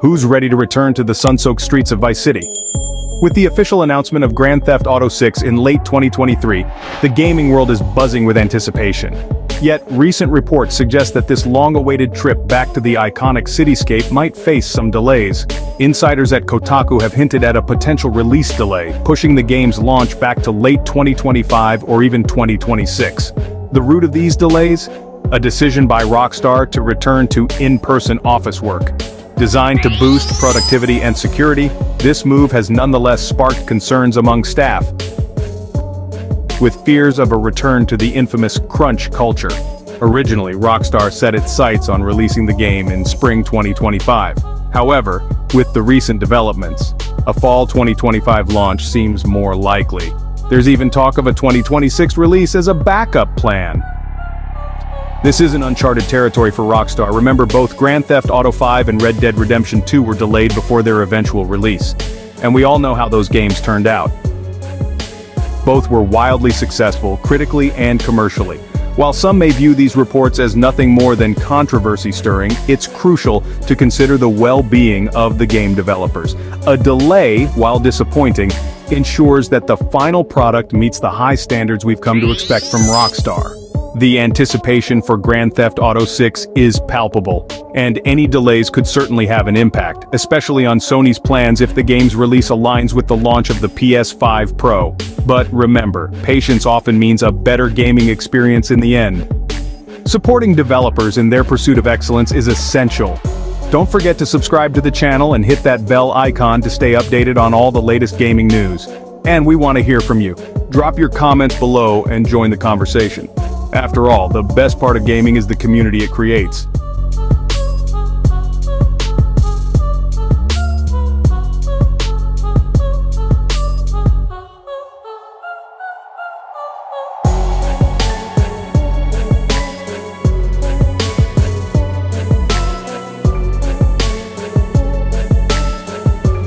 who's ready to return to the sun-soaked streets of Vice City? With the official announcement of Grand Theft Auto 6 in late 2023, the gaming world is buzzing with anticipation. Yet, recent reports suggest that this long-awaited trip back to the iconic cityscape might face some delays. Insiders at Kotaku have hinted at a potential release delay, pushing the game's launch back to late 2025 or even 2026. The root of these delays? A decision by Rockstar to return to in-person office work. Designed to boost productivity and security, this move has nonetheless sparked concerns among staff, with fears of a return to the infamous crunch culture. Originally, Rockstar set its sights on releasing the game in spring 2025. However, with the recent developments, a fall 2025 launch seems more likely. There's even talk of a 2026 release as a backup plan. This isn't uncharted territory for Rockstar, remember both Grand Theft Auto 5 and Red Dead Redemption 2 were delayed before their eventual release. And we all know how those games turned out. Both were wildly successful, critically and commercially. While some may view these reports as nothing more than controversy-stirring, it's crucial to consider the well-being of the game developers. A delay, while disappointing, ensures that the final product meets the high standards we've come to expect from Rockstar. The anticipation for Grand Theft Auto 6 is palpable, and any delays could certainly have an impact, especially on Sony's plans if the game's release aligns with the launch of the PS5 Pro. But remember, patience often means a better gaming experience in the end. Supporting developers in their pursuit of excellence is essential. Don't forget to subscribe to the channel and hit that bell icon to stay updated on all the latest gaming news. And we want to hear from you. Drop your comments below and join the conversation. After all, the best part of gaming is the community it creates.